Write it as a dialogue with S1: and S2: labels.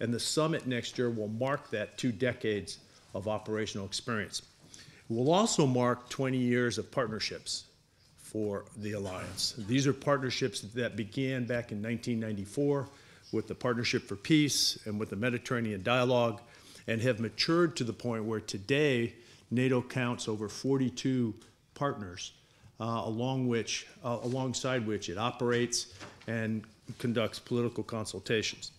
S1: and the summit next year will mark that two decades of operational experience. It will also mark 20 years of partnerships for the Alliance. These are partnerships that began back in 1994 with the Partnership for Peace and with the Mediterranean Dialogue and have matured to the point where today NATO counts over 42 partners uh, along which, uh, alongside which it operates and conducts political consultations.